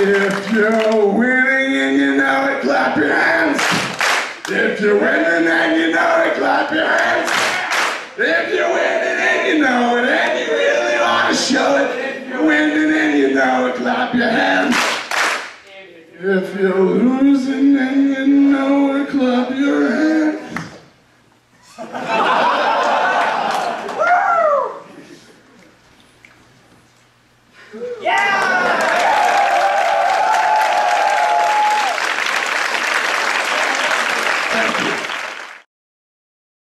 If you're winning and you know it, clap your hands. If you're winning and you know it, clap your hands. If you're winning and you know it, and you really want to show it, if you're winning and you know it, clap your hands. If you're losing and you know it, clap your hands. Woo! Yeah!